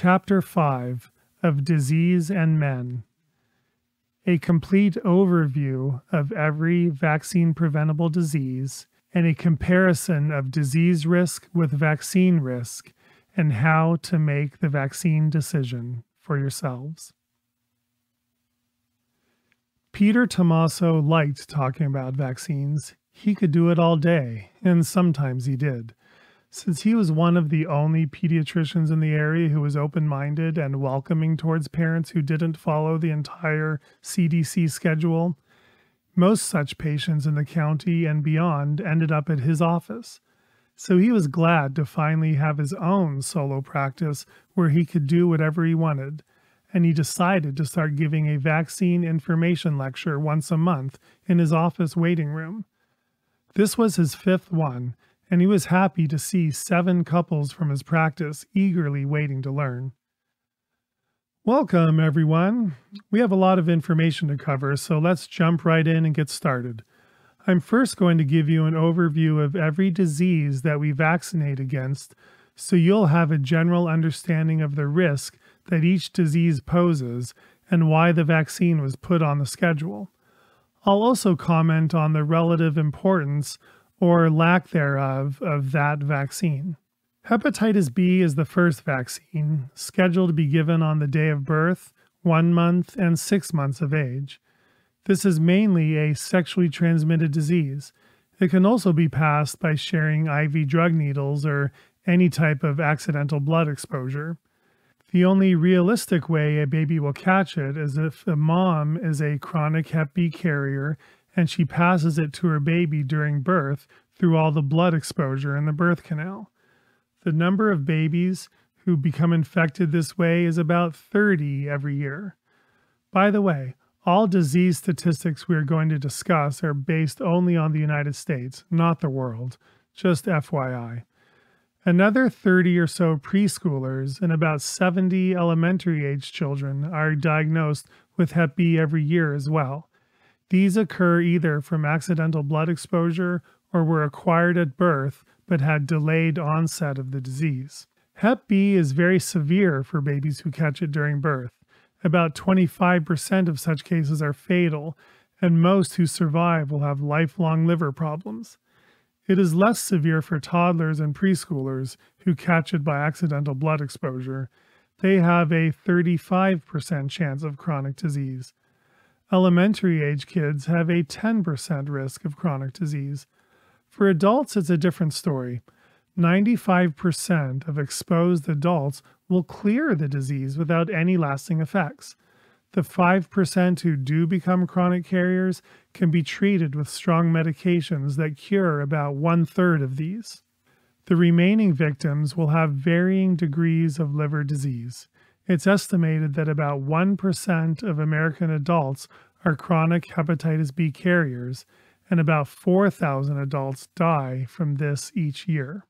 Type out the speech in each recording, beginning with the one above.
Chapter 5 of Disease and Men. A complete overview of every vaccine preventable disease and a comparison of disease risk with vaccine risk and how to make the vaccine decision for yourselves. Peter Tommaso liked talking about vaccines. He could do it all day, and sometimes he did. Since he was one of the only pediatricians in the area who was open minded and welcoming towards parents who didn't follow the entire CDC schedule, most such patients in the county and beyond ended up at his office. So he was glad to finally have his own solo practice where he could do whatever he wanted and he decided to start giving a vaccine information lecture once a month in his office waiting room. This was his fifth one, and he was happy to see seven couples from his practice eagerly waiting to learn. Welcome, everyone. We have a lot of information to cover, so let's jump right in and get started. I'm first going to give you an overview of every disease that we vaccinate against so you'll have a general understanding of the risk that each disease poses and why the vaccine was put on the schedule. I'll also comment on the relative importance or lack thereof of that vaccine. Hepatitis B is the first vaccine, scheduled to be given on the day of birth, one month, and six months of age. This is mainly a sexually transmitted disease. It can also be passed by sharing IV drug needles or any type of accidental blood exposure. The only realistic way a baby will catch it is if the mom is a chronic Hep B carrier and she passes it to her baby during birth through all the blood exposure in the birth canal. The number of babies who become infected this way is about 30 every year. By the way, all disease statistics we are going to discuss are based only on the United States, not the world. Just FYI. Another 30 or so preschoolers and about 70 elementary age children are diagnosed with Hep B every year as well. These occur either from accidental blood exposure or were acquired at birth but had delayed onset of the disease. Hep B is very severe for babies who catch it during birth. About 25% of such cases are fatal, and most who survive will have lifelong liver problems. It is less severe for toddlers and preschoolers who catch it by accidental blood exposure. They have a 35% chance of chronic disease. Elementary age kids have a 10% risk of chronic disease. For adults, it's a different story. 95% of exposed adults will clear the disease without any lasting effects. The 5% who do become chronic carriers can be treated with strong medications that cure about one third of these. The remaining victims will have varying degrees of liver disease. It's estimated that about 1% of American adults are chronic hepatitis B carriers, and about 4,000 adults die from this each year.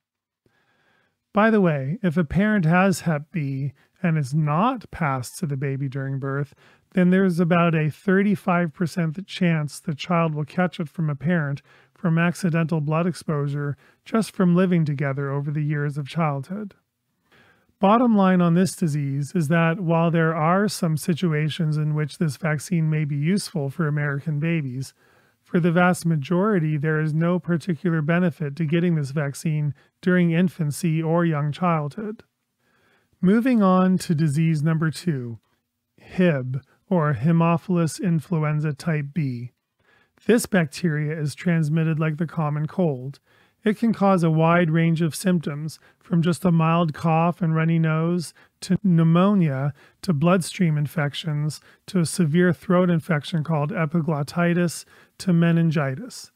By the way, if a parent has Hep B and is not passed to the baby during birth, then there's about a 35% chance the child will catch it from a parent from accidental blood exposure just from living together over the years of childhood. Bottom line on this disease is that while there are some situations in which this vaccine may be useful for American babies, for the vast majority, there is no particular benefit to getting this vaccine during infancy or young childhood. Moving on to disease number two, HIB, or Haemophilus influenza type B. This bacteria is transmitted like the common cold. It can cause a wide range of symptoms, from just a mild cough and runny nose, to pneumonia, to bloodstream infections, to a severe throat infection called epiglottitis, to meningitis.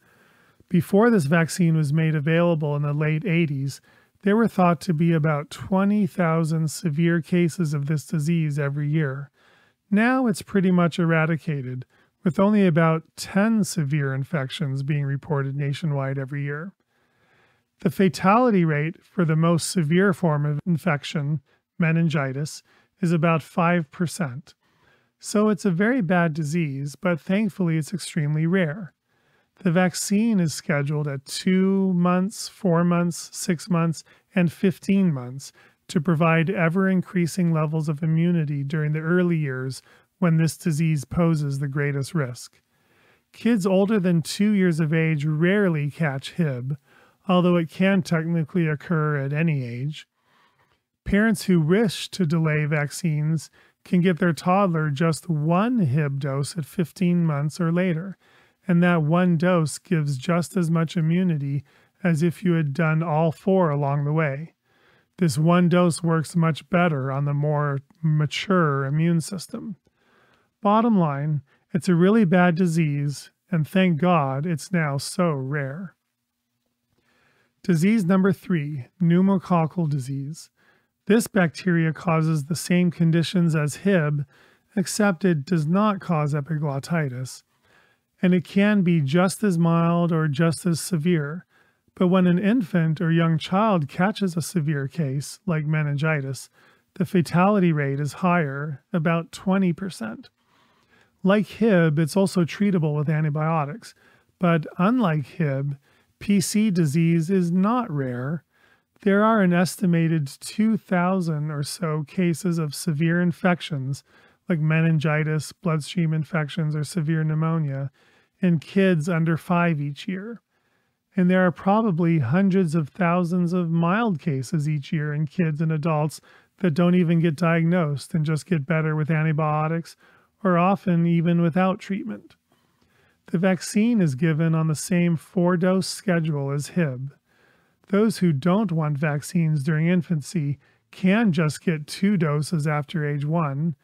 Before this vaccine was made available in the late 80s, there were thought to be about 20,000 severe cases of this disease every year. Now it's pretty much eradicated, with only about 10 severe infections being reported nationwide every year. The fatality rate for the most severe form of infection, meningitis, is about 5%. So it's a very bad disease, but thankfully it's extremely rare. The vaccine is scheduled at two months, four months, six months, and 15 months, to provide ever increasing levels of immunity during the early years when this disease poses the greatest risk. Kids older than two years of age rarely catch HIB, although it can technically occur at any age. Parents who wish to delay vaccines can get their toddler just one HIB dose at 15 months or later, and that one dose gives just as much immunity as if you had done all four along the way. This one dose works much better on the more mature immune system. Bottom line, it's a really bad disease, and thank God it's now so rare. Disease number three pneumococcal disease. This bacteria causes the same conditions as HIB, except it does not cause epiglottitis, and it can be just as mild or just as severe. But when an infant or young child catches a severe case, like meningitis, the fatality rate is higher, about 20%. Like HIB, it's also treatable with antibiotics, but unlike HIB, PC disease is not rare. There are an estimated 2,000 or so cases of severe infections, like meningitis, bloodstream infections, or severe pneumonia, in kids under five each year. And there are probably hundreds of thousands of mild cases each year in kids and adults that don't even get diagnosed and just get better with antibiotics or often even without treatment. The vaccine is given on the same four dose schedule as HIB. Those who don't want vaccines during infancy can just get two doses after age one,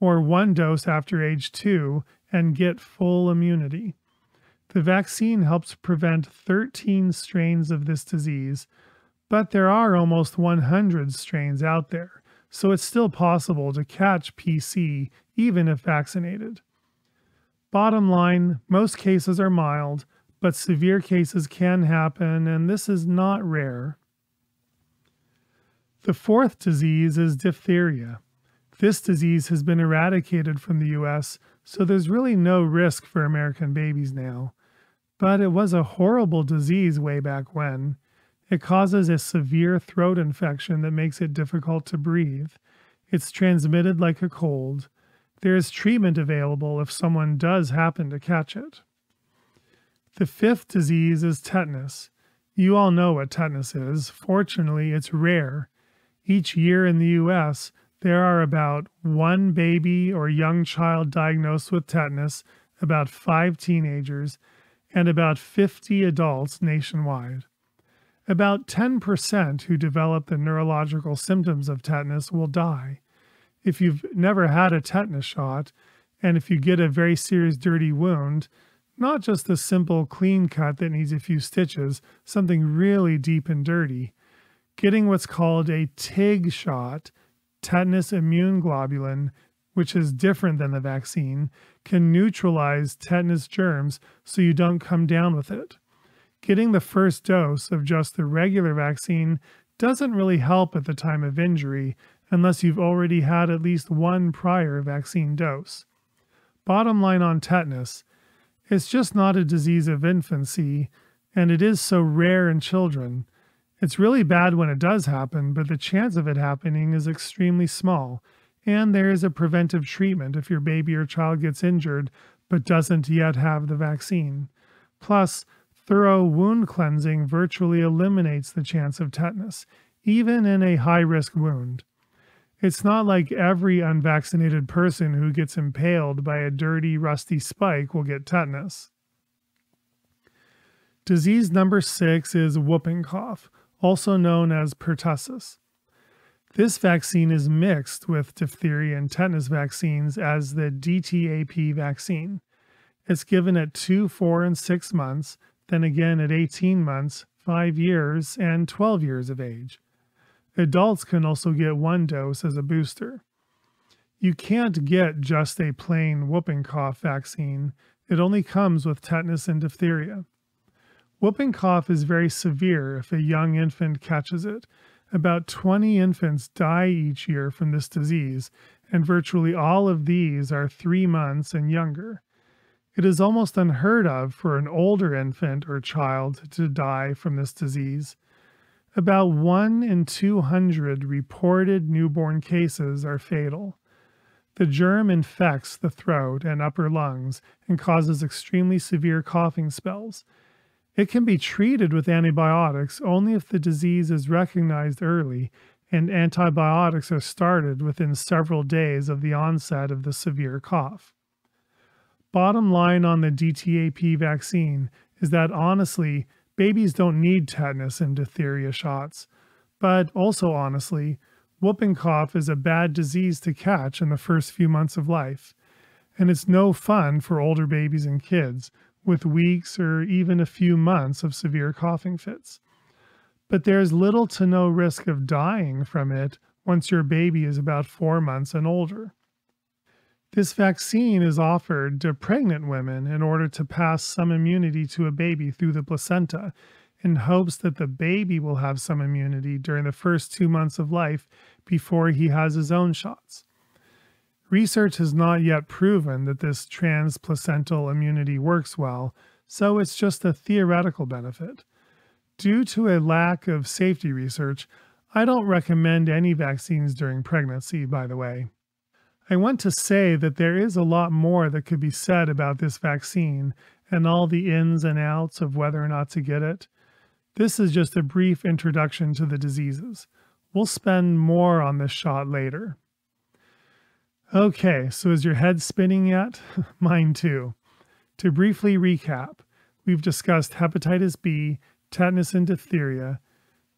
or one dose after age two, and get full immunity. The vaccine helps prevent 13 strains of this disease, but there are almost 100 strains out there, so it's still possible to catch PC even if vaccinated. Bottom line, most cases are mild, but severe cases can happen, and this is not rare. The fourth disease is diphtheria. This disease has been eradicated from the US, so there's really no risk for American babies now. But it was a horrible disease way back when. It causes a severe throat infection that makes it difficult to breathe. It's transmitted like a cold, there is treatment available if someone does happen to catch it. The fifth disease is tetanus. You all know what tetanus is. Fortunately, it's rare. Each year in the US, there are about one baby or young child diagnosed with tetanus, about five teenagers, and about 50 adults nationwide. About 10% who develop the neurological symptoms of tetanus will die if you've never had a tetanus shot, and if you get a very serious dirty wound, not just a simple clean cut that needs a few stitches, something really deep and dirty, getting what's called a TIG shot, tetanus immune globulin, which is different than the vaccine, can neutralize tetanus germs so you don't come down with it. Getting the first dose of just the regular vaccine doesn't really help at the time of injury unless you've already had at least one prior vaccine dose. Bottom line on tetanus it's just not a disease of infancy, and it is so rare in children. It's really bad when it does happen, but the chance of it happening is extremely small, and there is a preventive treatment if your baby or child gets injured but doesn't yet have the vaccine. Plus, thorough wound cleansing virtually eliminates the chance of tetanus, even in a high risk wound. It's not like every unvaccinated person who gets impaled by a dirty, rusty spike will get tetanus. Disease number six is whooping cough, also known as pertussis. This vaccine is mixed with diphtheria and tetanus vaccines as the DTaP vaccine. It's given at 2, 4, and 6 months, then again at 18 months, 5 years, and 12 years of age. Adults can also get one dose as a booster. You can't get just a plain whooping cough vaccine, it only comes with tetanus and diphtheria. Whooping cough is very severe if a young infant catches it. About 20 infants die each year from this disease, and virtually all of these are three months and younger. It is almost unheard of for an older infant or child to die from this disease. About 1 in 200 reported newborn cases are fatal. The germ infects the throat and upper lungs and causes extremely severe coughing spells. It can be treated with antibiotics only if the disease is recognized early and antibiotics are started within several days of the onset of the severe cough. Bottom line on the DTAP vaccine is that honestly, babies don't need tetanus and diphtheria shots. But also honestly, whooping cough is a bad disease to catch in the first few months of life. And it's no fun for older babies and kids with weeks or even a few months of severe coughing fits. But there's little to no risk of dying from it once your baby is about four months and older. This vaccine is offered to pregnant women in order to pass some immunity to a baby through the placenta in hopes that the baby will have some immunity during the first two months of life before he has his own shots. Research has not yet proven that this transplacental immunity works well, so it's just a theoretical benefit. Due to a lack of safety research, I don't recommend any vaccines during pregnancy, by the way. I want to say that there is a lot more that could be said about this vaccine and all the ins and outs of whether or not to get it. This is just a brief introduction to the diseases. We'll spend more on this shot later. Okay, so is your head spinning yet? Mine too. To briefly recap, we've discussed hepatitis B, tetanus, and diphtheria,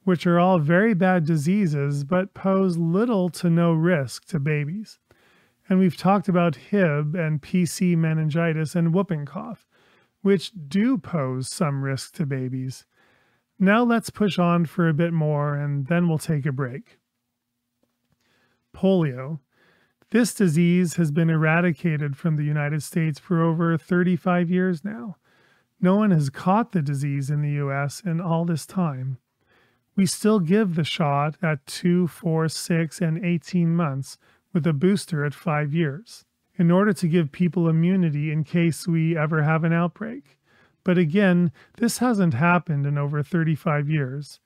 which are all very bad diseases but pose little to no risk to babies. And we've talked about Hib and PC meningitis and whooping cough, which do pose some risk to babies. Now let's push on for a bit more and then we'll take a break. Polio this disease has been eradicated from the United States for over 35 years now. No one has caught the disease in the US in all this time. We still give the shot at 2, 4, 6, and 18 months, with a booster at 5 years, in order to give people immunity in case we ever have an outbreak. But again, this hasn't happened in over 35 years.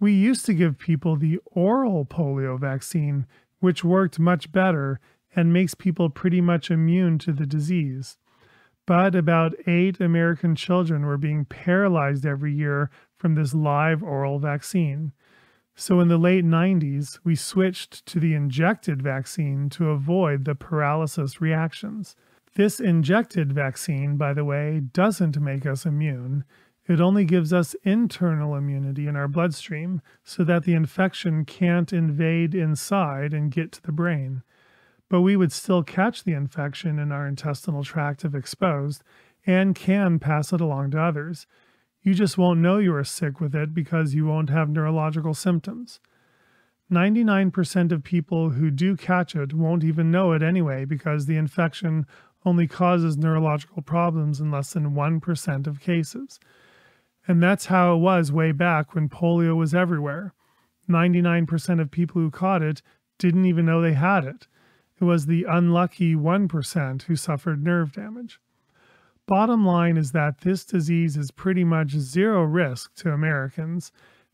We used to give people the oral polio vaccine which worked much better and makes people pretty much immune to the disease. But about eight American children were being paralyzed every year from this live oral vaccine. So in the late 90s, we switched to the injected vaccine to avoid the paralysis reactions. This injected vaccine, by the way, doesn't make us immune. It only gives us internal immunity in our bloodstream so that the infection can't invade inside and get to the brain. But we would still catch the infection in our intestinal tract if exposed and can pass it along to others. You just won't know you are sick with it because you won't have neurological symptoms. 99% of people who do catch it won't even know it anyway because the infection only causes neurological problems in less than 1% of cases. And that's how it was way back when polio was everywhere. 99% of people who caught it didn't even know they had it. It was the unlucky 1% who suffered nerve damage. Bottom line is that this disease is pretty much zero risk to Americans,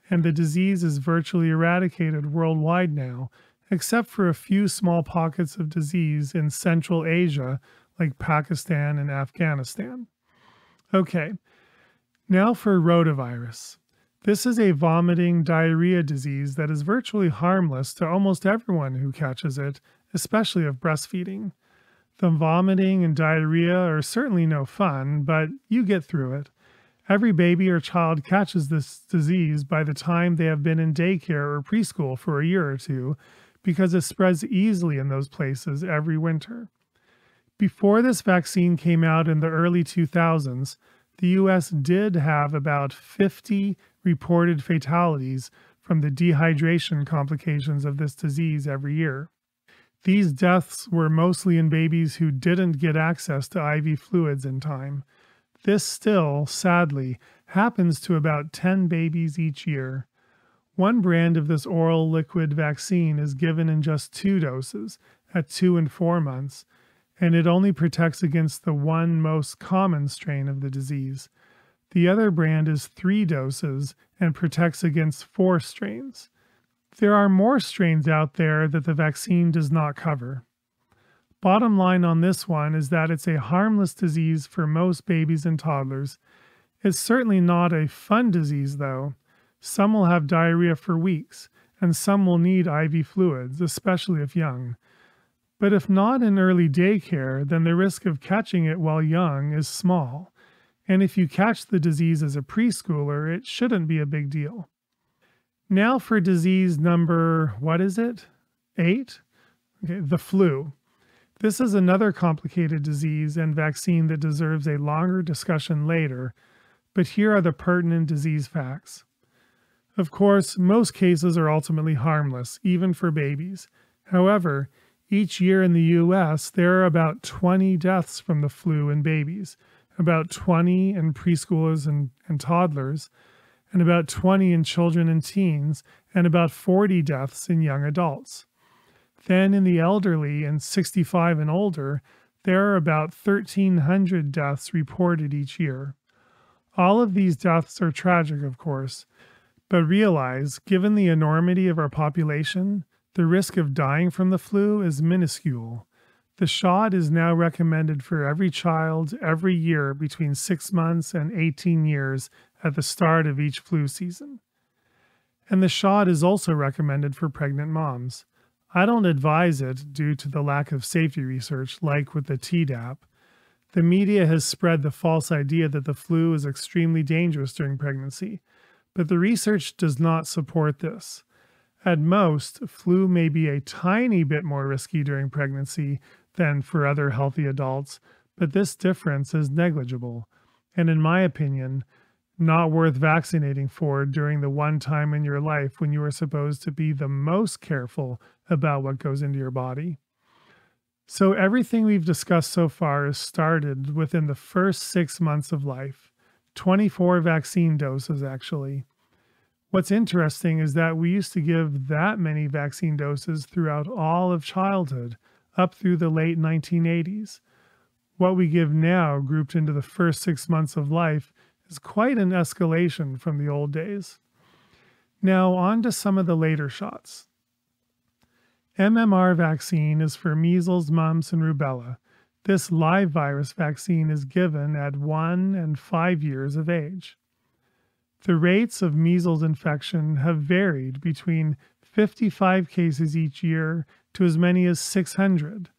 and the disease is virtually eradicated worldwide now, except for a few small pockets of disease in Central Asia like Pakistan and Afghanistan. Okay, now for rotavirus. This is a vomiting diarrhea disease that is virtually harmless to almost everyone who catches it, especially of breastfeeding. The vomiting and diarrhea are certainly no fun, but you get through it. Every baby or child catches this disease by the time they have been in daycare or preschool for a year or two because it spreads easily in those places every winter. Before this vaccine came out in the early 2000s, the US did have about 50 reported fatalities from the dehydration complications of this disease every year. These deaths were mostly in babies who didn't get access to IV fluids in time. This still, sadly, happens to about 10 babies each year. One brand of this oral liquid vaccine is given in just two doses at two and four months, and it only protects against the one most common strain of the disease. The other brand is three doses and protects against four strains. There are more strains out there that the vaccine does not cover. Bottom line on this one is that it's a harmless disease for most babies and toddlers. It's certainly not a fun disease, though. Some will have diarrhea for weeks, and some will need IV fluids, especially if young. But if not in early daycare, then the risk of catching it while young is small. And if you catch the disease as a preschooler, it shouldn't be a big deal. Now for disease number, what is it? Eight? Okay, the flu. This is another complicated disease and vaccine that deserves a longer discussion later, but here are the pertinent disease facts. Of course, most cases are ultimately harmless, even for babies. However, each year in the US, there are about 20 deaths from the flu in babies, about 20 in preschoolers and, and toddlers, and about 20 in children and teens, and about 40 deaths in young adults. Then in the elderly and 65 and older, there are about 1,300 deaths reported each year. All of these deaths are tragic, of course, but realize, given the enormity of our population, the risk of dying from the flu is minuscule. The shot is now recommended for every child every year between 6 months and 18 years at the start of each flu season. And the shot is also recommended for pregnant moms. I don't advise it due to the lack of safety research, like with the Tdap. The media has spread the false idea that the flu is extremely dangerous during pregnancy, but the research does not support this. At most, flu may be a tiny bit more risky during pregnancy than for other healthy adults, but this difference is negligible, and in my opinion, not worth vaccinating for during the one time in your life when you are supposed to be the most careful about what goes into your body. So, everything we've discussed so far is started within the first six months of life 24 vaccine doses, actually. What's interesting is that we used to give that many vaccine doses throughout all of childhood, up through the late 1980s. What we give now, grouped into the first six months of life, is quite an escalation from the old days. Now, on to some of the later shots. MMR vaccine is for measles, mumps, and rubella. This live virus vaccine is given at one and five years of age. The rates of measles infection have varied between 55 cases each year to as many as 600.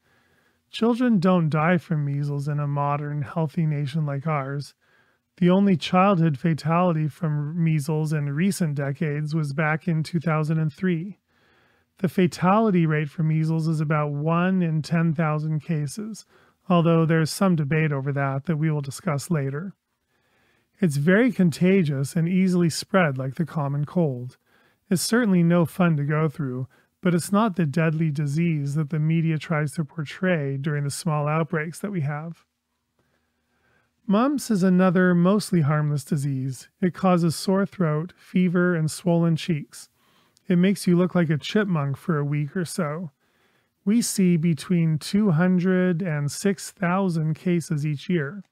Children don't die from measles in a modern, healthy nation like ours. The only childhood fatality from measles in recent decades was back in 2003. The fatality rate for measles is about 1 in 10,000 cases, although there's some debate over that that we will discuss later. It's very contagious and easily spread like the common cold. It's certainly no fun to go through, but it's not the deadly disease that the media tries to portray during the small outbreaks that we have. Mumps is another mostly harmless disease. It causes sore throat, fever, and swollen cheeks. It makes you look like a chipmunk for a week or so. We see between 200 and 6,000 cases each year.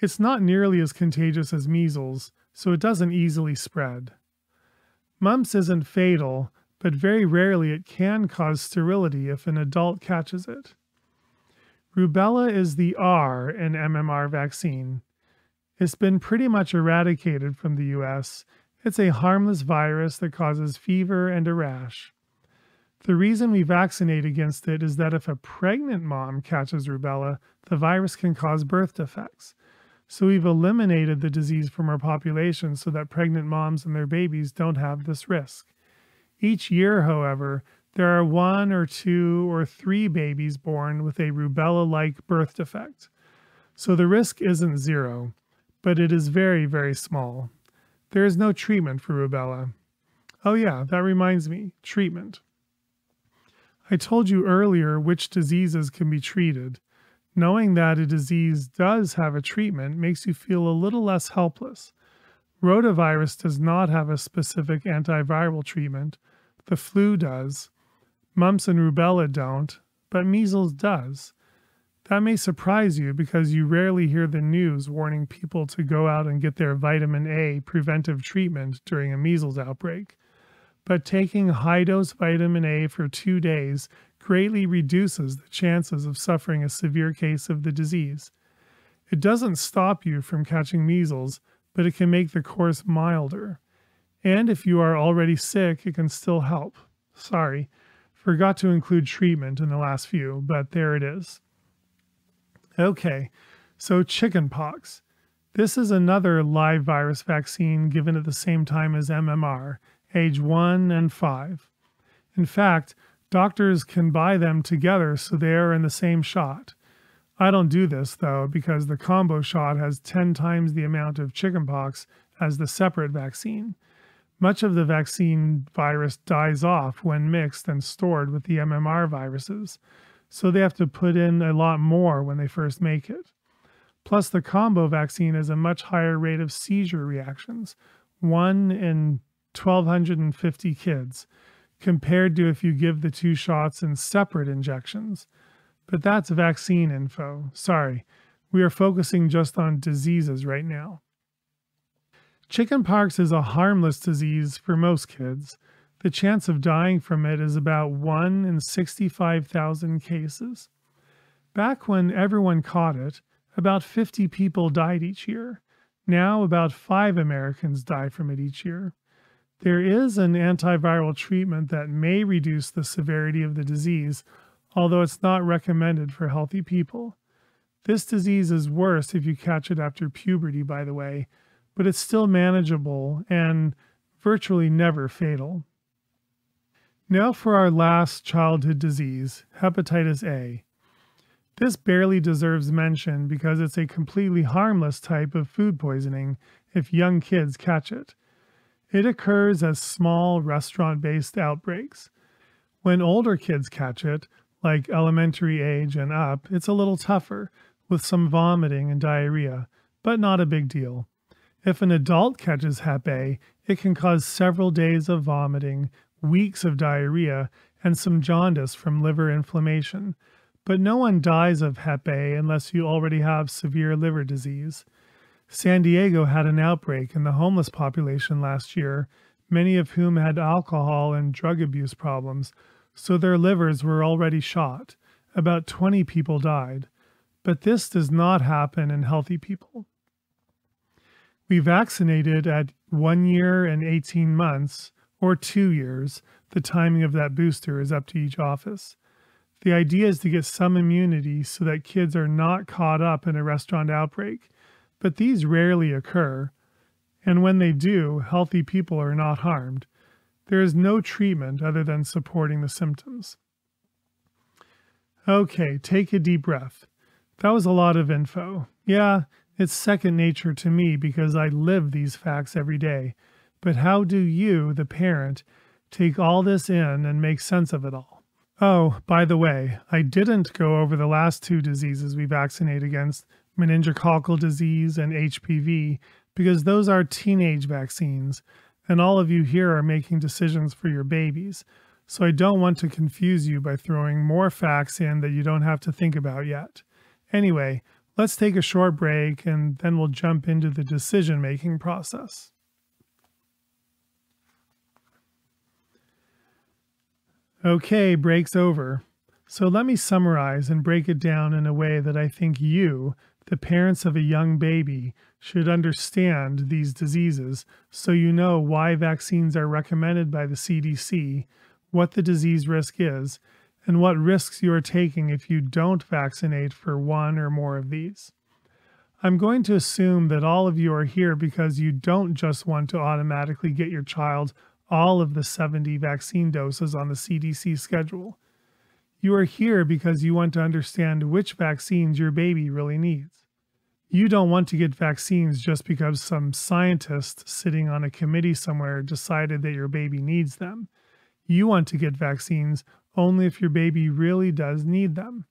It's not nearly as contagious as measles, so it doesn't easily spread. Mumps isn't fatal, but very rarely it can cause sterility if an adult catches it. Rubella is the R in MMR vaccine. It's been pretty much eradicated from the US. It's a harmless virus that causes fever and a rash. The reason we vaccinate against it is that if a pregnant mom catches rubella, the virus can cause birth defects. So we've eliminated the disease from our population so that pregnant moms and their babies don't have this risk. Each year, however, there are one or two or three babies born with a rubella like birth defect. So the risk isn't zero, but it is very, very small. There is no treatment for rubella. Oh, yeah, that reminds me treatment. I told you earlier which diseases can be treated. Knowing that a disease does have a treatment makes you feel a little less helpless. Rotavirus does not have a specific antiviral treatment. The flu does. Mumps and rubella don't, but measles does. That may surprise you because you rarely hear the news warning people to go out and get their vitamin A preventive treatment during a measles outbreak. But taking high dose vitamin A for two days greatly reduces the chances of suffering a severe case of the disease. It doesn't stop you from catching measles, but it can make the course milder. And if you are already sick, it can still help. Sorry, forgot to include treatment in the last few, but there it is. Okay, so chickenpox. This is another live virus vaccine given at the same time as MMR, age 1 and 5. In fact, doctors can buy them together so they are in the same shot. I don't do this though because the combo shot has 10 times the amount of chickenpox as the separate vaccine. Much of the vaccine virus dies off when mixed and stored with the MMR viruses, so they have to put in a lot more when they first make it. Plus, the combo vaccine has a much higher rate of seizure reactions, one in 1,250 kids, compared to if you give the two shots in separate injections. But that's vaccine info. Sorry, we are focusing just on diseases right now. Chickenpox is a harmless disease for most kids, the chance of dying from it is about 1 in 65,000 cases. Back when everyone caught it, about 50 people died each year. Now, about 5 Americans die from it each year. There is an antiviral treatment that may reduce the severity of the disease, although it's not recommended for healthy people. This disease is worse if you catch it after puberty, by the way, but it's still manageable and virtually never fatal. Now for our last childhood disease, hepatitis A. This barely deserves mention because it's a completely harmless type of food poisoning if young kids catch it. It occurs as small restaurant based outbreaks. When older kids catch it, like elementary age and up, it's a little tougher, with some vomiting and diarrhea, but not a big deal. If an adult catches Hep A, it can cause several days of vomiting, weeks of diarrhea, and some jaundice from liver inflammation. But no one dies of Hep A unless you already have severe liver disease. San Diego had an outbreak in the homeless population last year, many of whom had alcohol and drug abuse problems, so their livers were already shot. About 20 people died. But this does not happen in healthy people. We vaccinated at one year and 18 months or two years. The timing of that booster is up to each office. The idea is to get some immunity so that kids are not caught up in a restaurant outbreak, but these rarely occur, and when they do, healthy people are not harmed. There is no treatment other than supporting the symptoms. Okay, take a deep breath. That was a lot of info. Yeah, it's second nature to me because I live these facts every day. But how do you, the parent, take all this in and make sense of it all? Oh, by the way, I didn't go over the last two diseases we vaccinate against meningococcal disease and HPV because those are teenage vaccines, and all of you here are making decisions for your babies. So I don't want to confuse you by throwing more facts in that you don't have to think about yet. Anyway, let's take a short break and then we'll jump into the decision making process. Okay, break's over. So let me summarize and break it down in a way that I think you, the parents of a young baby, should understand these diseases so you know why vaccines are recommended by the CDC, what the disease risk is, and what risks you are taking if you don't vaccinate for one or more of these. I'm going to assume that all of you are here because you don't just want to automatically get your child all of the 70 vaccine doses on the CDC schedule. You are here because you want to understand which vaccines your baby really needs. You don't want to get vaccines just because some scientist sitting on a committee somewhere decided that your baby needs them. You want to get vaccines only if your baby really does need them.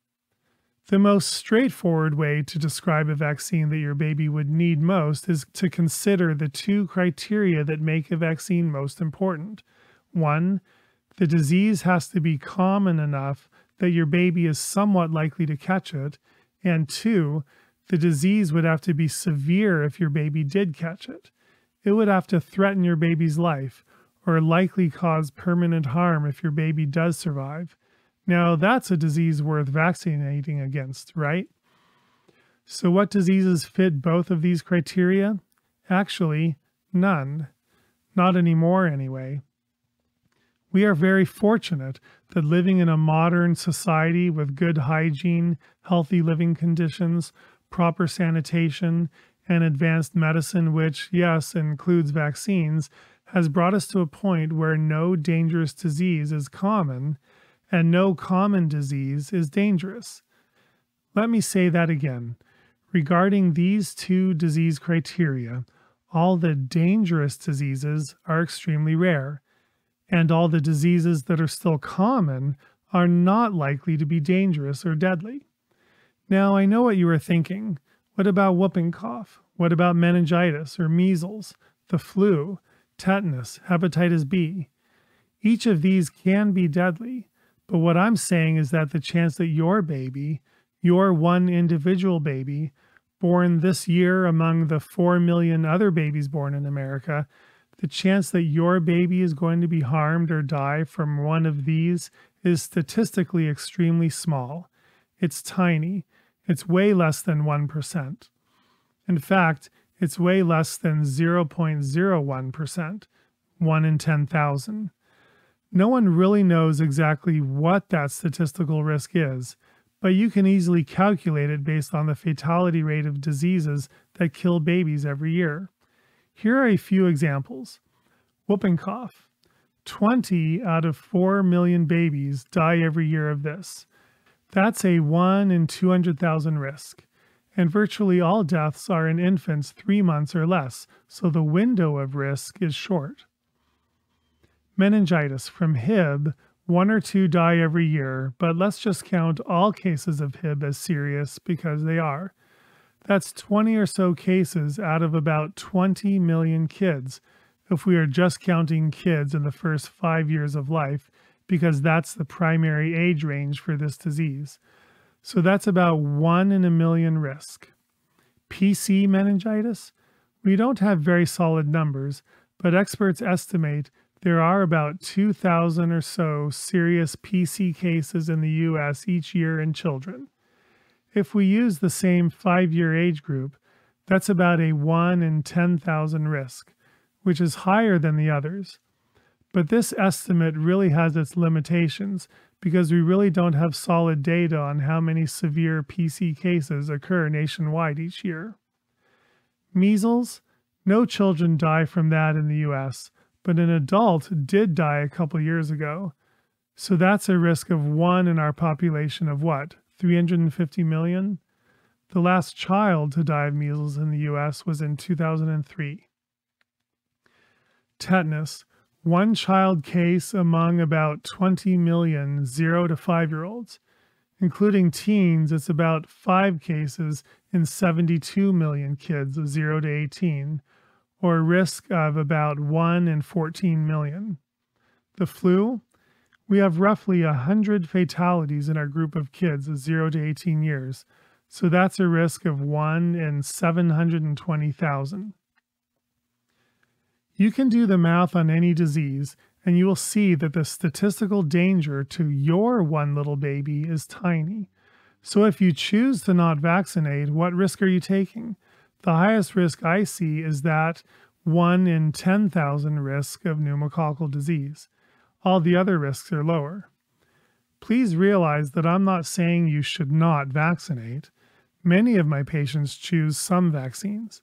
The most straightforward way to describe a vaccine that your baby would need most is to consider the two criteria that make a vaccine most important. One, the disease has to be common enough that your baby is somewhat likely to catch it, And two, the disease would have to be severe if your baby did catch it. It would have to threaten your baby's life or likely cause permanent harm if your baby does survive. Now, that's a disease worth vaccinating against, right? So, what diseases fit both of these criteria? Actually, none. Not anymore, anyway. We are very fortunate that living in a modern society with good hygiene, healthy living conditions, proper sanitation, and advanced medicine, which, yes, includes vaccines, has brought us to a point where no dangerous disease is common and no common disease is dangerous. Let me say that again. Regarding these two disease criteria, all the dangerous diseases are extremely rare, and all the diseases that are still common are not likely to be dangerous or deadly. Now, I know what you are thinking. What about whooping cough? What about meningitis or measles, the flu, tetanus, hepatitis B? Each of these can be deadly, but what I'm saying is that the chance that your baby, your one individual baby, born this year among the 4 million other babies born in America, the chance that your baby is going to be harmed or die from one of these is statistically extremely small. It's tiny. It's way less than 1%. In fact, it's way less than 0.01%, 1 in 10,000. No one really knows exactly what that statistical risk is, but you can easily calculate it based on the fatality rate of diseases that kill babies every year. Here are a few examples. Whooping cough. 20 out of 4 million babies die every year of this. That's a 1 in 200,000 risk. And virtually all deaths are in infants three months or less, so the window of risk is short. Meningitis from Hib, one or two die every year, but let's just count all cases of Hib as serious because they are. That's 20 or so cases out of about 20 million kids, if we are just counting kids in the first five years of life, because that's the primary age range for this disease. So that's about one in a million risk. PC meningitis? We don't have very solid numbers, but experts estimate there are about 2,000 or so serious PC cases in the US each year in children. If we use the same five year age group, that's about a 1 in 10,000 risk, which is higher than the others. But this estimate really has its limitations because we really don't have solid data on how many severe PC cases occur nationwide each year. Measles, no children die from that in the US, but an adult did die a couple years ago. So that's a risk of one in our population of what, 350 million? The last child to die of measles in the US was in 2003. Tetanus, one child case among about 20 million 0 to 5 year olds. Including teens, it's about 5 cases in 72 million kids of 0 to 18, or a risk of about 1 in 14 million. The flu, we have roughly 100 fatalities in our group of kids of 0 to 18 years, so that's a risk of 1 in 720,000. You can do the math on any disease, and you will see that the statistical danger to your one little baby is tiny. So if you choose to not vaccinate, what risk are you taking? The highest risk I see is that 1 in 10,000 risk of pneumococcal disease. All the other risks are lower. Please realize that I'm not saying you should not vaccinate. Many of my patients choose some vaccines.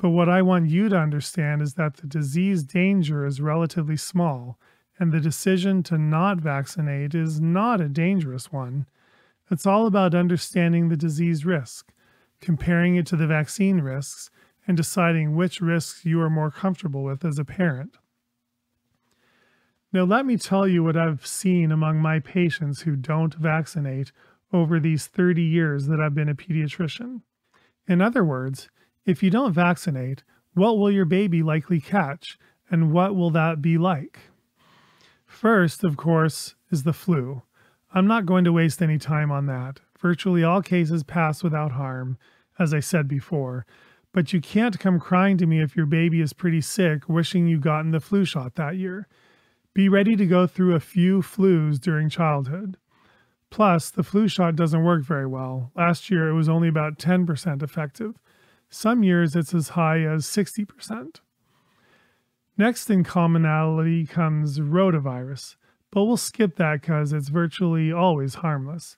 But what I want you to understand is that the disease danger is relatively small, and the decision to not vaccinate is not a dangerous one. It's all about understanding the disease risk, comparing it to the vaccine risks, and deciding which risks you are more comfortable with as a parent. Now, let me tell you what I've seen among my patients who don't vaccinate over these 30 years that I've been a pediatrician. In other words, if you don't vaccinate, what will your baby likely catch, and what will that be like? First, of course, is the flu. I'm not going to waste any time on that. Virtually all cases pass without harm, as I said before, but you can't come crying to me if your baby is pretty sick, wishing you gotten the flu shot that year. Be ready to go through a few flus during childhood. Plus, the flu shot doesn't work very well. Last year it was only about 10% effective. Some years it's as high as 60%. Next in commonality comes rotavirus, but we'll skip that because it's virtually always harmless.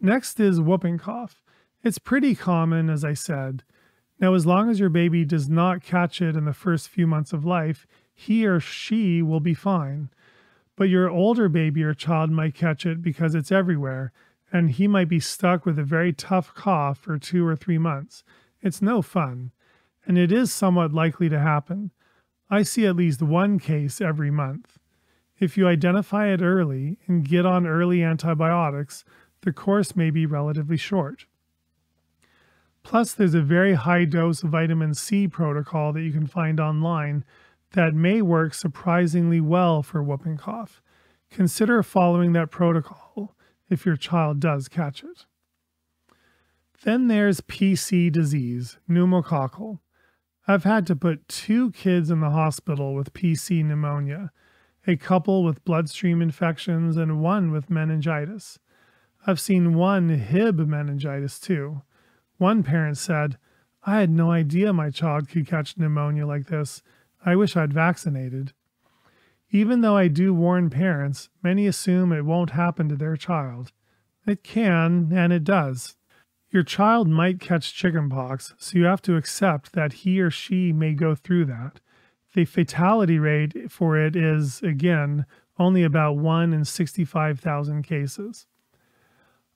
Next is whooping cough. It's pretty common, as I said. Now, as long as your baby does not catch it in the first few months of life, he or she will be fine. But your older baby or child might catch it because it's everywhere, and he might be stuck with a very tough cough for two or three months. It's no fun, and it is somewhat likely to happen. I see at least one case every month. If you identify it early and get on early antibiotics, the course may be relatively short. Plus, there's a very high dose of vitamin C protocol that you can find online that may work surprisingly well for whooping cough. Consider following that protocol if your child does catch it. Then there's PC disease, pneumococcal. I've had to put two kids in the hospital with PC pneumonia, a couple with bloodstream infections, and one with meningitis. I've seen one Hib meningitis too. One parent said, I had no idea my child could catch pneumonia like this. I wish I'd vaccinated. Even though I do warn parents, many assume it won't happen to their child. It can, and it does. Your child might catch chickenpox, so you have to accept that he or she may go through that. The fatality rate for it is, again, only about 1 in 65,000 cases.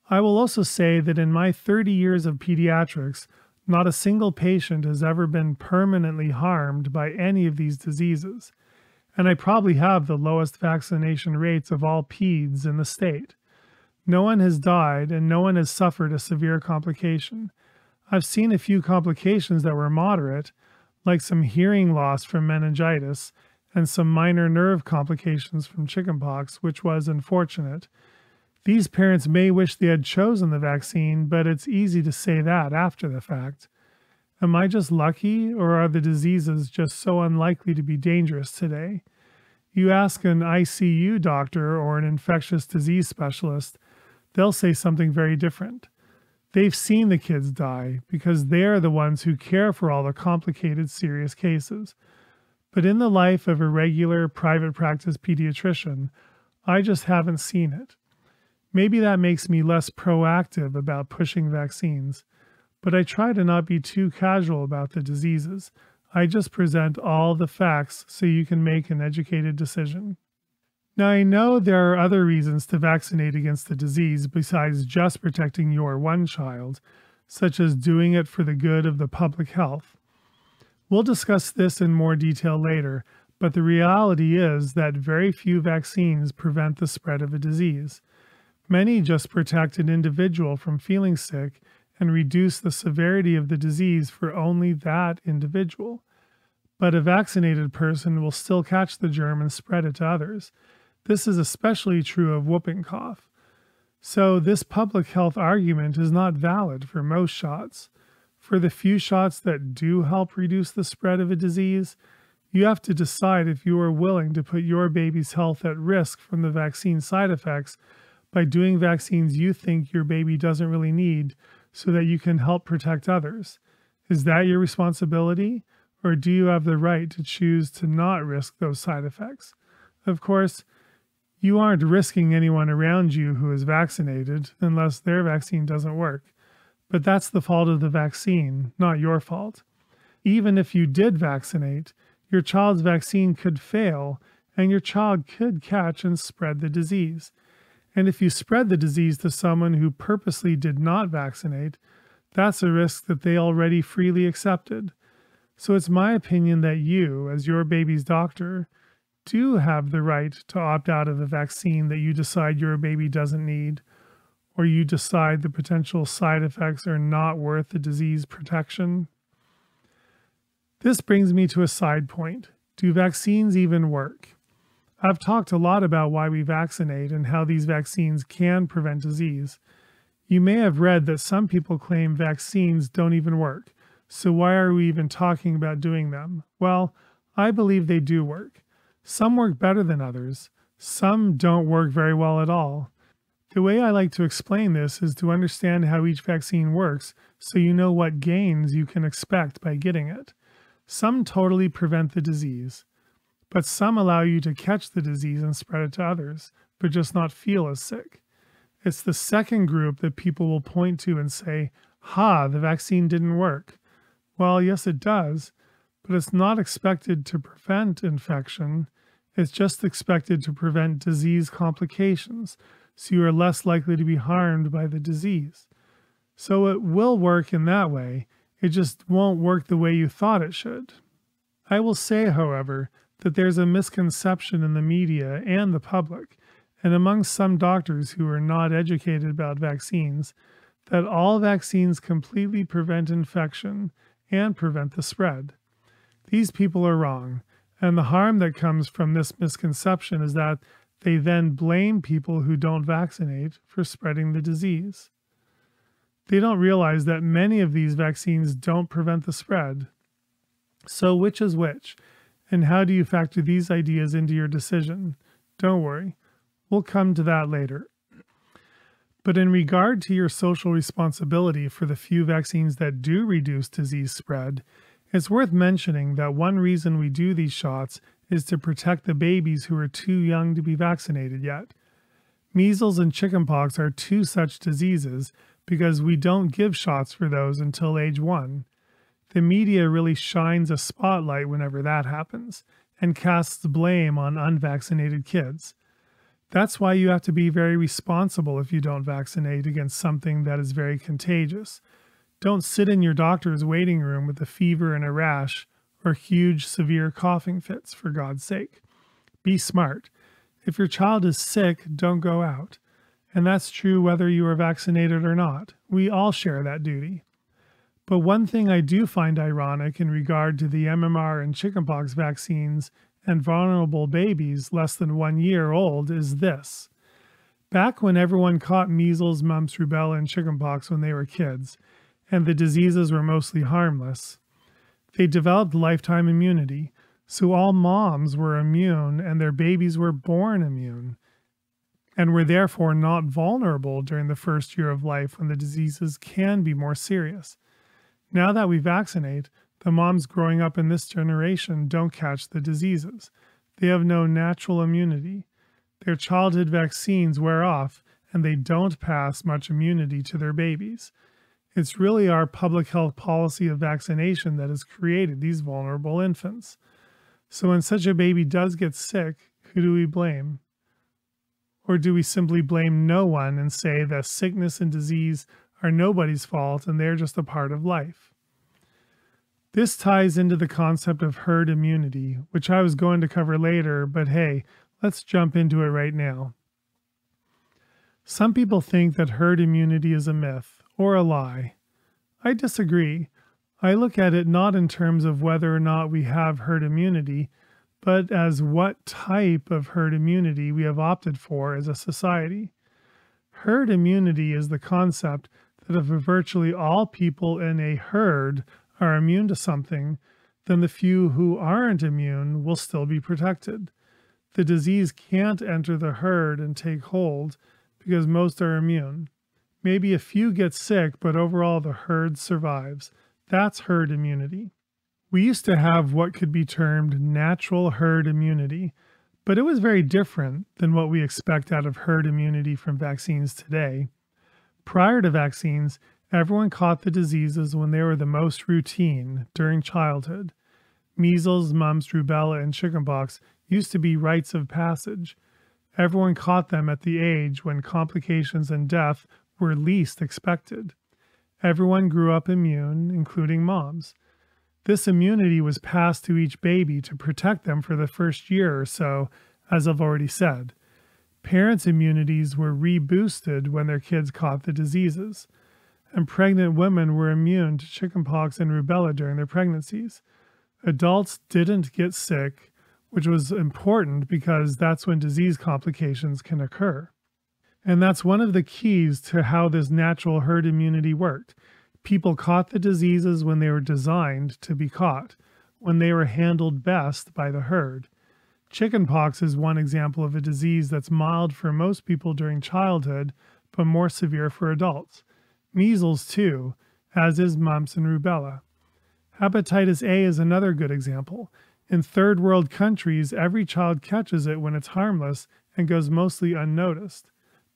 I will also say that in my 30 years of pediatrics, not a single patient has ever been permanently harmed by any of these diseases, and I probably have the lowest vaccination rates of all peds in the state. No one has died and no one has suffered a severe complication. I've seen a few complications that were moderate, like some hearing loss from meningitis and some minor nerve complications from chickenpox, which was unfortunate these parents may wish they had chosen the vaccine, but it's easy to say that after the fact. Am I just lucky, or are the diseases just so unlikely to be dangerous today? You ask an ICU doctor or an infectious disease specialist, they'll say something very different. They've seen the kids die because they're the ones who care for all the complicated, serious cases. But in the life of a regular private practice pediatrician, I just haven't seen it. Maybe that makes me less proactive about pushing vaccines, but I try to not be too casual about the diseases. I just present all the facts so you can make an educated decision. Now, I know there are other reasons to vaccinate against the disease besides just protecting your one child, such as doing it for the good of the public health. We'll discuss this in more detail later, but the reality is that very few vaccines prevent the spread of a disease. Many just protect an individual from feeling sick and reduce the severity of the disease for only that individual. But a vaccinated person will still catch the germ and spread it to others. This is especially true of whooping cough. So, this public health argument is not valid for most shots. For the few shots that do help reduce the spread of a disease, you have to decide if you are willing to put your baby's health at risk from the vaccine side effects by doing vaccines you think your baby doesn't really need so that you can help protect others. Is that your responsibility? Or do you have the right to choose to not risk those side effects? Of course, you aren't risking anyone around you who is vaccinated unless their vaccine doesn't work. But that's the fault of the vaccine, not your fault. Even if you did vaccinate, your child's vaccine could fail and your child could catch and spread the disease. And if you spread the disease to someone who purposely did not vaccinate, that's a risk that they already freely accepted. So it's my opinion that you, as your baby's doctor, do have the right to opt out of a vaccine that you decide your baby doesn't need, or you decide the potential side effects are not worth the disease protection. This brings me to a side point. Do vaccines even work? I've talked a lot about why we vaccinate and how these vaccines can prevent disease. You may have read that some people claim vaccines don't even work, so why are we even talking about doing them? Well, I believe they do work. Some work better than others, some don't work very well at all. The way I like to explain this is to understand how each vaccine works so you know what gains you can expect by getting it. Some totally prevent the disease, but some allow you to catch the disease and spread it to others, but just not feel as sick. It's the second group that people will point to and say, Ha, the vaccine didn't work. Well, yes, it does, but it's not expected to prevent infection. It's just expected to prevent disease complications, so you are less likely to be harmed by the disease. So it will work in that way, it just won't work the way you thought it should. I will say, however, that there's a misconception in the media and the public, and among some doctors who are not educated about vaccines, that all vaccines completely prevent infection and prevent the spread. These people are wrong, and the harm that comes from this misconception is that they then blame people who don't vaccinate for spreading the disease. They don't realize that many of these vaccines don't prevent the spread. So, which is which? And how do you factor these ideas into your decision? Don't worry, we'll come to that later. But in regard to your social responsibility for the few vaccines that do reduce disease spread, it's worth mentioning that one reason we do these shots is to protect the babies who are too young to be vaccinated yet. Measles and chickenpox are two such diseases because we don't give shots for those until age one. The media really shines a spotlight whenever that happens and casts blame on unvaccinated kids. That's why you have to be very responsible if you don't vaccinate against something that is very contagious. Don't sit in your doctor's waiting room with a fever and a rash or huge, severe coughing fits, for God's sake. Be smart. If your child is sick, don't go out. And that's true whether you are vaccinated or not. We all share that duty. But one thing I do find ironic in regard to the MMR and chickenpox vaccines and vulnerable babies less than one year old is this. Back when everyone caught measles, mumps, rubella, and chickenpox when they were kids, and the diseases were mostly harmless, they developed lifetime immunity. So all moms were immune and their babies were born immune and were therefore not vulnerable during the first year of life when the diseases can be more serious. Now that we vaccinate, the moms growing up in this generation don't catch the diseases. They have no natural immunity. Their childhood vaccines wear off and they don't pass much immunity to their babies. It's really our public health policy of vaccination that has created these vulnerable infants. So when such a baby does get sick, who do we blame? Or do we simply blame no one and say that sickness and disease are nobody's fault and they're just a part of life? This ties into the concept of herd immunity, which I was going to cover later, but hey, let's jump into it right now. Some people think that herd immunity is a myth or a lie. I disagree. I look at it not in terms of whether or not we have herd immunity, but as what type of herd immunity we have opted for as a society. Herd immunity is the concept that if virtually all people in a herd are immune to something, then the few who aren't immune will still be protected. The disease can't enter the herd and take hold because most are immune. Maybe a few get sick, but overall the herd survives. That's herd immunity. We used to have what could be termed natural herd immunity, but it was very different than what we expect out of herd immunity from vaccines today. Prior to vaccines, everyone caught the diseases when they were the most routine during childhood. Measles, mumps, rubella, and chickenpox used to be rites of passage. Everyone caught them at the age when complications and death were least expected. Everyone grew up immune, including moms. This immunity was passed to each baby to protect them for the first year or so, as I've already said. Parents' immunities were reboosted when their kids caught the diseases, and pregnant women were immune to chickenpox and rubella during their pregnancies. Adults didn't get sick, which was important because that's when disease complications can occur. And that's one of the keys to how this natural herd immunity worked. People caught the diseases when they were designed to be caught, when they were handled best by the herd. Chickenpox is one example of a disease that's mild for most people during childhood, but more severe for adults. Measles, too, as is mumps and rubella. Hepatitis A is another good example. In third world countries, every child catches it when it's harmless and goes mostly unnoticed.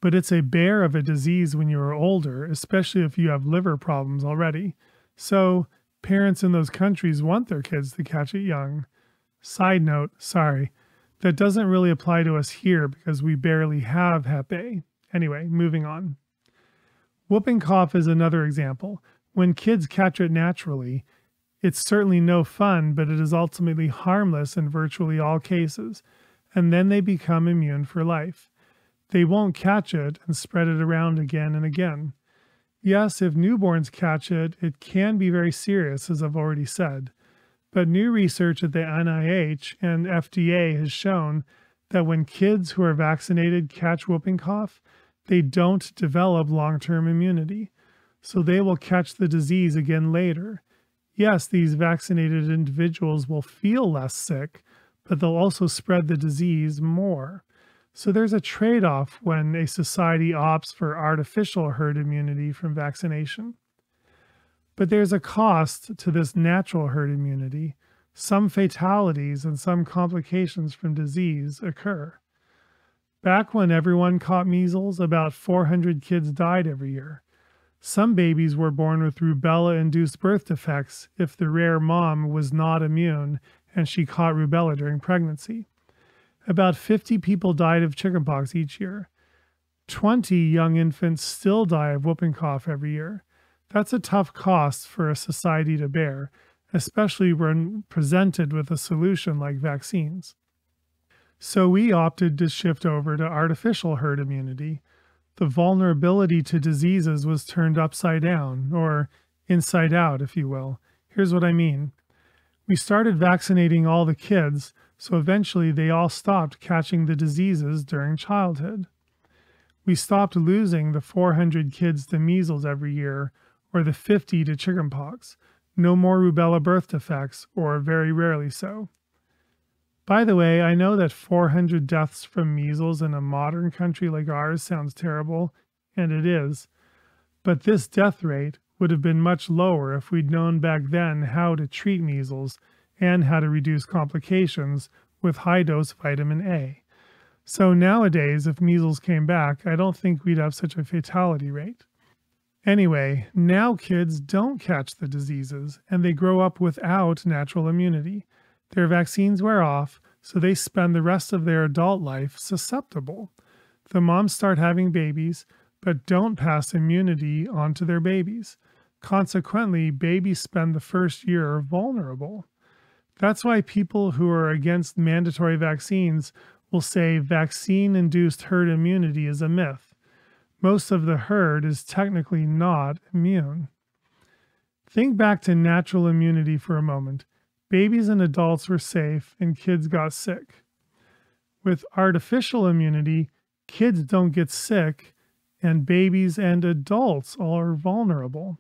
But it's a bear of a disease when you are older, especially if you have liver problems already. So, parents in those countries want their kids to catch it young. Side note, sorry, that doesn't really apply to us here because we barely have Hep A. Anyway, moving on. Whooping cough is another example. When kids catch it naturally, it's certainly no fun, but it is ultimately harmless in virtually all cases, and then they become immune for life. They won't catch it and spread it around again and again. Yes, if newborns catch it, it can be very serious, as I've already said. But new research at the NIH and FDA has shown that when kids who are vaccinated catch whooping cough, they don't develop long term immunity. So they will catch the disease again later yes, these vaccinated individuals will feel less sick, but they'll also spread the disease more. So there's a trade off when a society opts for artificial herd immunity from vaccination. But there's a cost to this natural herd immunity. Some fatalities and some complications from disease occur. Back when everyone caught measles, about 400 kids died every year. Some babies were born with rubella induced birth defects if the rare mom was not immune and she caught rubella during pregnancy. About 50 people died of chickenpox each year. 20 young infants still die of whooping cough every year. That's a tough cost for a society to bear, especially when presented with a solution like vaccines. So we opted to shift over to artificial herd immunity, the vulnerability to diseases was turned upside down, or inside out, if you will. Here's what I mean. We started vaccinating all the kids, so eventually they all stopped catching the diseases during childhood. We stopped losing the 400 kids to measles every year, or the 50 to chickenpox. No more rubella birth defects, or very rarely so. By the way, I know that 400 deaths from measles in a modern country like ours sounds terrible, and it is. But this death rate would have been much lower if we'd known back then how to treat measles and how to reduce complications with high dose vitamin A. So nowadays, if measles came back, I don't think we'd have such a fatality rate. Anyway, now kids don't catch the diseases and they grow up without natural immunity. Their vaccines wear off, so they spend the rest of their adult life susceptible. The moms start having babies, but don't pass immunity onto their babies. Consequently, babies spend the first year vulnerable. That's why people who are against mandatory vaccines will say vaccine induced herd immunity is a myth. Most of the herd is technically not immune. Think back to natural immunity for a moment babies and adults were safe and kids got sick. With artificial immunity, kids don't get sick and babies and adults are vulnerable.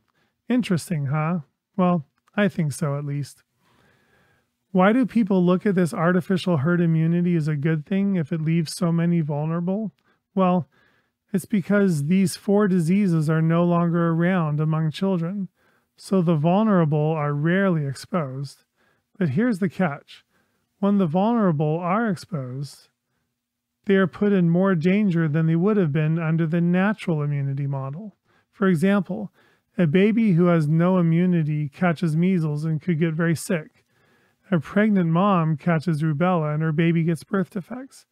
Interesting, huh? Well, I think so at least. Why do people look at this artificial herd immunity as a good thing if it leaves so many vulnerable? Well, it's because these four diseases are no longer around among children, so the vulnerable are rarely exposed. But here's the catch when the vulnerable are exposed, they are put in more danger than they would have been under the natural immunity model. For example, a baby who has no immunity catches measles and could get very sick. A pregnant mom catches rubella and her baby gets birth defects.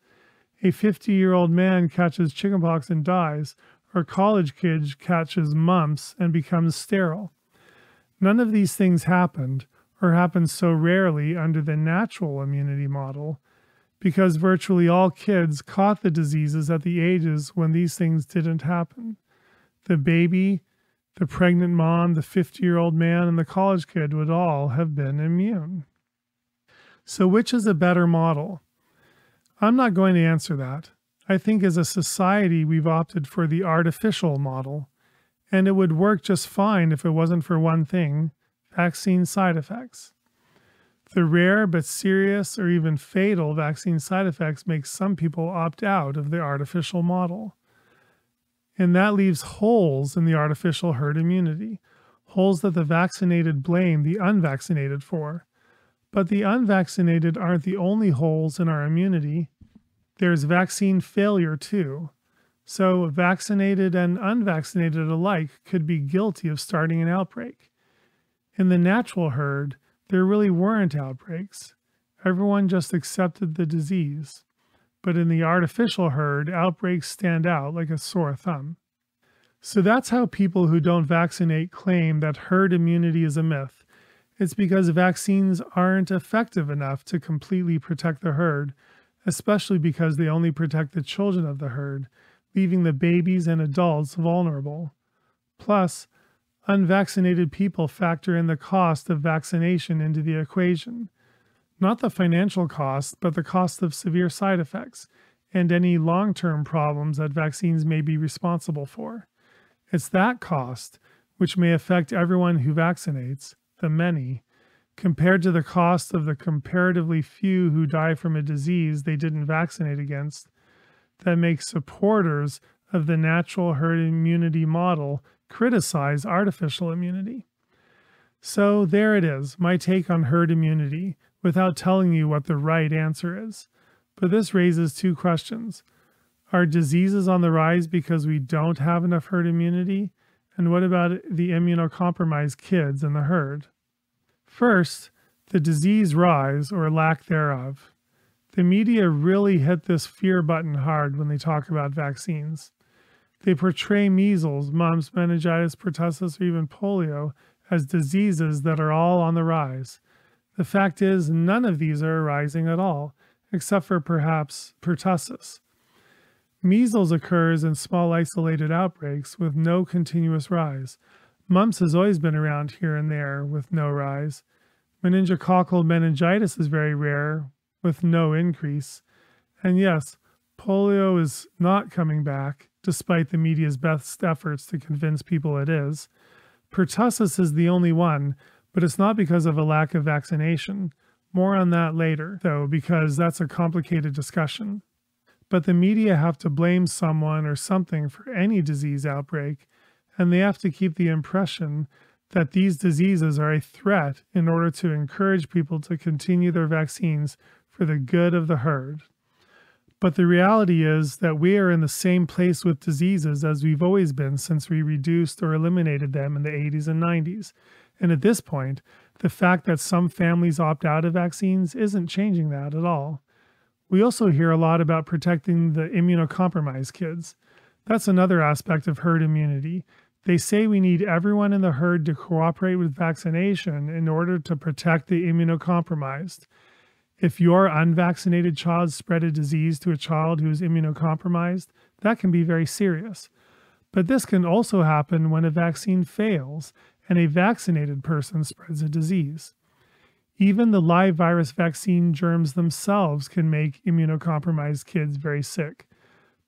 A 50 year old man catches chickenpox and dies, or college kid catches mumps and becomes sterile. None of these things happened, or happens so rarely under the natural immunity model because virtually all kids caught the diseases at the ages when these things didn't happen. The baby, the pregnant mom, the 50 year old man, and the college kid would all have been immune. So, which is a better model? I'm not going to answer that. I think as a society we've opted for the artificial model, and it would work just fine if it wasn't for one thing vaccine side effects. The rare but serious or even fatal vaccine side effects make some people opt out of the artificial model. And that leaves holes in the artificial herd immunity, holes that the vaccinated blame the unvaccinated for. But the unvaccinated aren't the only holes in our immunity. There's vaccine failure too. So, vaccinated and unvaccinated alike could be guilty of starting an outbreak. In the natural herd, there really weren't outbreaks. Everyone just accepted the disease. But in the artificial herd, outbreaks stand out like a sore thumb. So that's how people who don't vaccinate claim that herd immunity is a myth. It's because vaccines aren't effective enough to completely protect the herd, especially because they only protect the children of the herd, leaving the babies and adults vulnerable. Plus, unvaccinated people factor in the cost of vaccination into the equation. Not the financial cost, but the cost of severe side effects and any long term problems that vaccines may be responsible for. It's that cost, which may affect everyone who vaccinates, the many, compared to the cost of the comparatively few who die from a disease they didn't vaccinate against, that makes supporters of the natural herd immunity model criticize artificial immunity. So there it is, my take on herd immunity, without telling you what the right answer is. But this raises two questions. Are diseases on the rise because we don't have enough herd immunity? And what about the immunocompromised kids in the herd? First, the disease rise or lack thereof. The media really hit this fear button hard when they talk about vaccines. They portray measles, mumps, meningitis, pertussis, or even polio as diseases that are all on the rise. The fact is, none of these are rising at all, except for perhaps pertussis. Measles occurs in small isolated outbreaks with no continuous rise. Mumps has always been around here and there with no rise. Meningococcal meningitis is very rare with no increase. And yes, polio is not coming back, despite the media's best efforts to convince people it is. Pertussis is the only one, but it's not because of a lack of vaccination. More on that later, though, because that's a complicated discussion. But the media have to blame someone or something for any disease outbreak, and they have to keep the impression that these diseases are a threat in order to encourage people to continue their vaccines for the good of the herd. But the reality is that we are in the same place with diseases as we've always been since we reduced or eliminated them in the 80s and 90s. And at this point, the fact that some families opt out of vaccines isn't changing that at all. We also hear a lot about protecting the immunocompromised kids. That's another aspect of herd immunity. They say we need everyone in the herd to cooperate with vaccination in order to protect the immunocompromised. If your unvaccinated child spread a disease to a child who is immunocompromised, that can be very serious. But this can also happen when a vaccine fails and a vaccinated person spreads a disease. Even the live virus vaccine germs themselves can make immunocompromised kids very sick.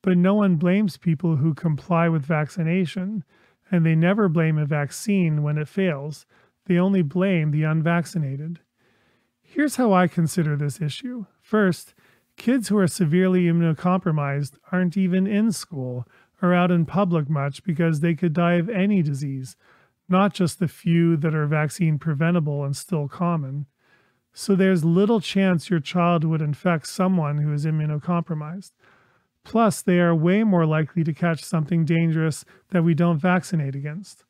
But no one blames people who comply with vaccination, and they never blame a vaccine when it fails. They only blame the unvaccinated. Here's how I consider this issue. First, kids who are severely immunocompromised aren't even in school or out in public much because they could die of any disease, not just the few that are vaccine preventable and still common. So there's little chance your child would infect someone who is immunocompromised. Plus, they are way more likely to catch something dangerous that we don't vaccinate against.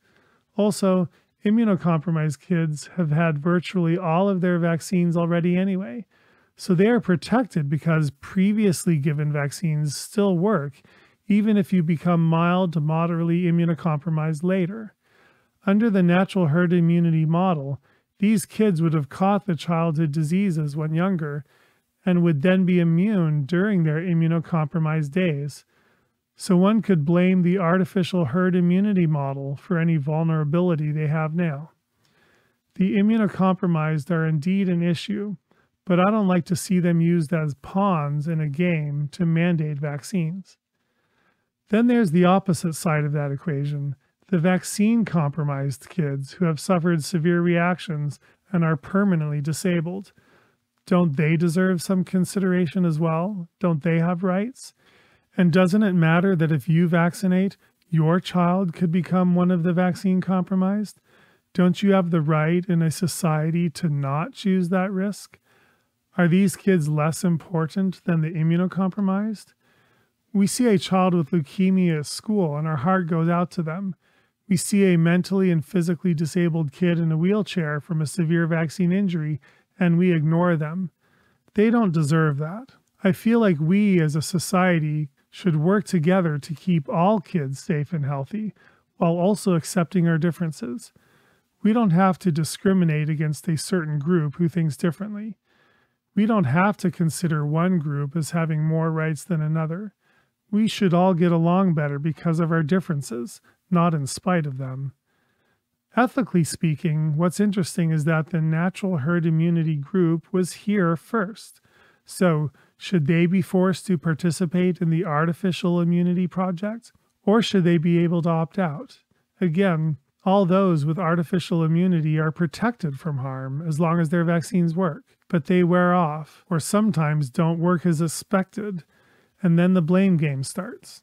Also, immunocompromised kids have had virtually all of their vaccines already anyway. So they are protected because previously given vaccines still work, even if you become mild to moderately immunocompromised later. Under the natural herd immunity model, these kids would have caught the childhood diseases when younger and would then be immune during their immunocompromised days. So one could blame the artificial herd immunity model for any vulnerability they have now. The immunocompromised are indeed an issue, but I don't like to see them used as pawns in a game to mandate vaccines. Then there's the opposite side of that equation the vaccine compromised kids who have suffered severe reactions and are permanently disabled. Don't they deserve some consideration as well? Don't they have rights? And doesn't it matter that if you vaccinate, your child could become one of the vaccine compromised? Don't you have the right in a society to not choose that risk? Are these kids less important than the immunocompromised? We see a child with leukemia at school and our heart goes out to them. We see a mentally and physically disabled kid in a wheelchair from a severe vaccine injury and we ignore them. They don't deserve that. I feel like we as a society should work together to keep all kids safe and healthy while also accepting our differences. We don't have to discriminate against a certain group who thinks differently. We don't have to consider one group as having more rights than another. We should all get along better because of our differences, not in spite of them. Ethically speaking, what's interesting is that the natural herd immunity group was here first. So, should they be forced to participate in the artificial immunity project? Or should they be able to opt out? Again, all those with artificial immunity are protected from harm as long as their vaccines work, but they wear off or sometimes don't work as expected, and then the blame game starts.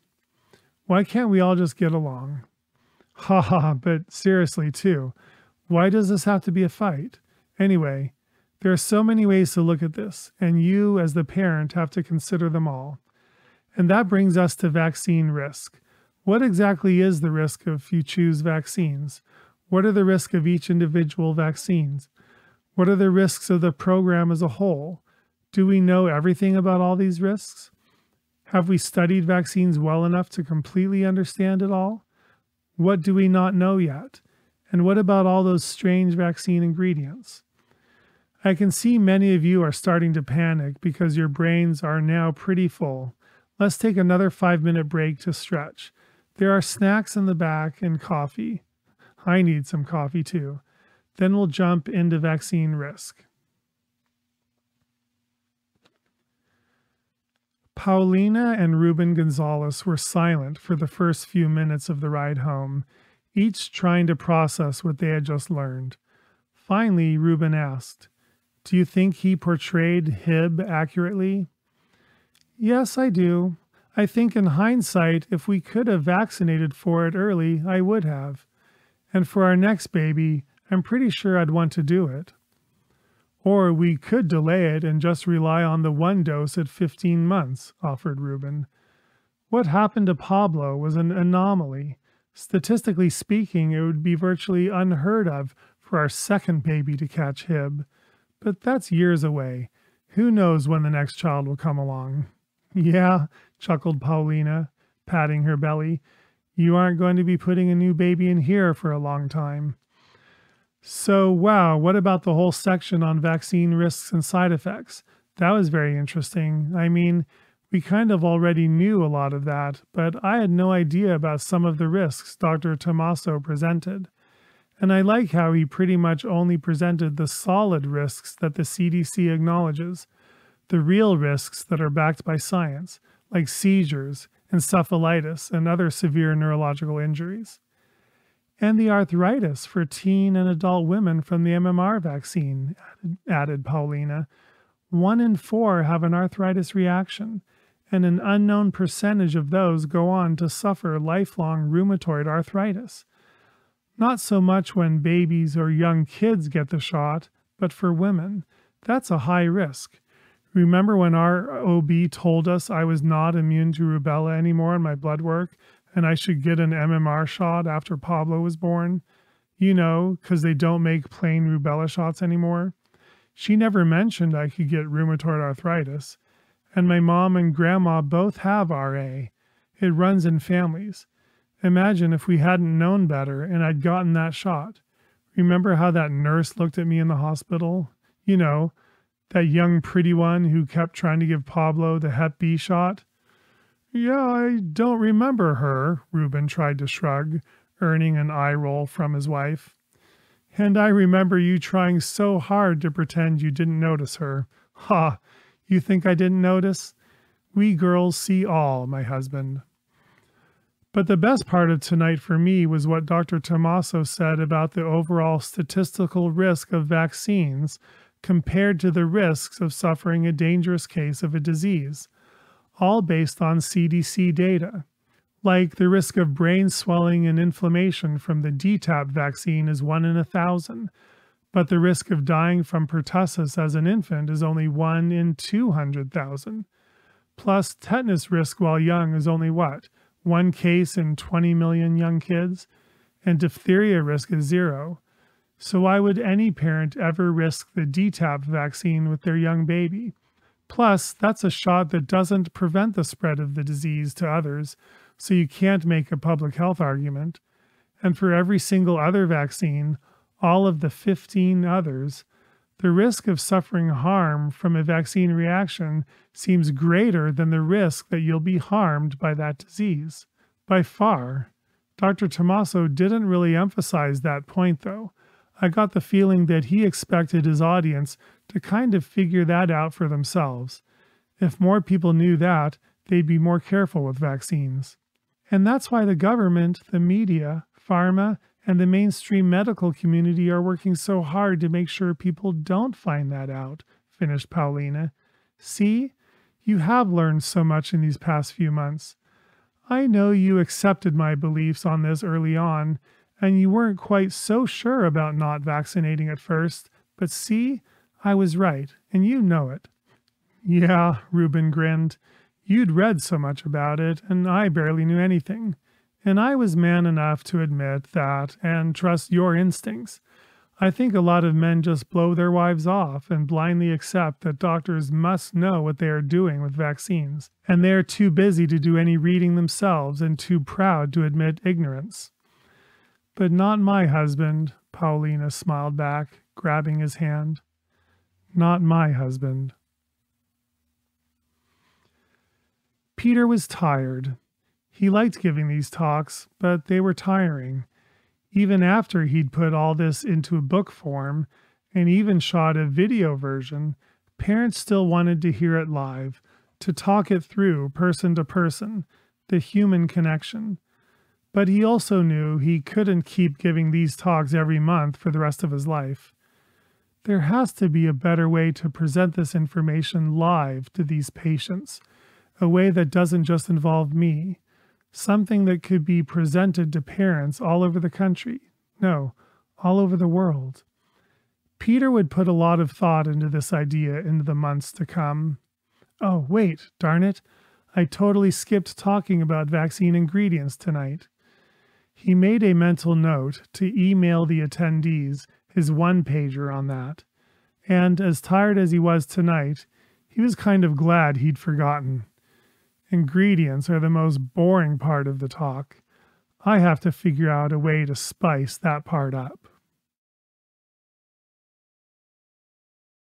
Why can't we all just get along? Ha ha, but seriously, too. Why does this have to be a fight? Anyway, there are so many ways to look at this, and you, as the parent, have to consider them all. And that brings us to vaccine risk. What exactly is the risk if you choose vaccines? What are the risks of each individual vaccines? What are the risks of the program as a whole? Do we know everything about all these risks? Have we studied vaccines well enough to completely understand it all? What do we not know yet? And what about all those strange vaccine ingredients? I can see many of you are starting to panic because your brains are now pretty full. Let's take another five minute break to stretch. There are snacks in the back and coffee. I need some coffee too. Then we'll jump into vaccine risk. Paulina and Ruben Gonzalez were silent for the first few minutes of the ride home, each trying to process what they had just learned. Finally, Ruben asked, Do you think he portrayed Hib accurately? Yes, I do. I think in hindsight, if we could have vaccinated for it early, I would have. And for our next baby, I'm pretty sure I'd want to do it. Or we could delay it and just rely on the one dose at 15 months, offered Ruben. What happened to Pablo was an anomaly. Statistically speaking, it would be virtually unheard of for our second baby to catch Hib. But that's years away. Who knows when the next child will come along? Yeah, chuckled Paulina, patting her belly. You aren't going to be putting a new baby in here for a long time. So, wow, what about the whole section on vaccine risks and side effects? That was very interesting. I mean, we kind of already knew a lot of that, but I had no idea about some of the risks Dr. Tommaso presented. And I like how he pretty much only presented the solid risks that the CDC acknowledges, the real risks that are backed by science, like seizures, and encephalitis, and other severe neurological injuries and the arthritis for teen and adult women from the MMR vaccine, added Paulina. One in four have an arthritis reaction, and an unknown percentage of those go on to suffer lifelong rheumatoid arthritis. Not so much when babies or young kids get the shot, but for women. That's a high risk. Remember when our OB told us I was not immune to rubella anymore in my blood work and I should get an MMR shot after Pablo was born, you know, because they don't make plain rubella shots anymore. She never mentioned I could get rheumatoid arthritis, and my mom and grandma both have RA. It runs in families. Imagine if we hadn't known better and I'd gotten that shot. Remember how that nurse looked at me in the hospital? You know, that young pretty one who kept trying to give Pablo the Hep B shot? Yeah, I don't remember her, Ruben tried to shrug, earning an eye roll from his wife. And I remember you trying so hard to pretend you didn't notice her, Ha! You think I didn't notice? We girls see all, my husband. But the best part of tonight for me was what Dr. Tommaso said about the overall statistical risk of vaccines compared to the risks of suffering a dangerous case of a disease, all based on CDC data. Like the risk of brain swelling and inflammation from the DTaP vaccine is 1 in a thousand, but the risk of dying from pertussis as an infant is only 1 in 200,000. Plus, tetanus risk while young is only what? one case in 20 million young kids, and diphtheria risk is zero. So, why would any parent ever risk the DTaP vaccine with their young baby? Plus, that's a shot that doesn't prevent the spread of the disease to others, so you can't make a public health argument. And for every single other vaccine, all of the 15 others, the risk of suffering harm from a vaccine reaction seems greater than the risk that you'll be harmed by that disease. By far. Dr. Tommaso didn't really emphasize that point, though. I got the feeling that he expected his audience to kind of figure that out for themselves. If more people knew that, they'd be more careful with vaccines. And that's why the government, the media, pharma, and the mainstream medical community are working so hard to make sure people don't find that out, finished Paulina. See, you have learned so much in these past few months. I know you accepted my beliefs on this early on, and you weren't quite so sure about not vaccinating at first, but see, I was right, and you know it. Yeah, Ruben grinned. You'd read so much about it, and I barely knew anything. And I was man enough to admit that and trust your instincts. I think a lot of men just blow their wives off and blindly accept that doctors must know what they are doing with vaccines, and they are too busy to do any reading themselves and too proud to admit ignorance. But not my husband, Paulina smiled back, grabbing his hand. Not my husband. Peter was tired, he liked giving these talks, but they were tiring. Even after he'd put all this into a book form and even shot a video version, parents still wanted to hear it live, to talk it through person to person, the human connection. But he also knew he couldn't keep giving these talks every month for the rest of his life. There has to be a better way to present this information live to these patients, a way that doesn't just involve me something that could be presented to parents all over the country. No, all over the world. Peter would put a lot of thought into this idea in the months to come. Oh, wait, darn it. I totally skipped talking about vaccine ingredients tonight. He made a mental note to email the attendees his one pager on that. And as tired as he was tonight, he was kind of glad he'd forgotten. Ingredients are the most boring part of the talk. I have to figure out a way to spice that part up.